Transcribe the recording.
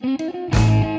Música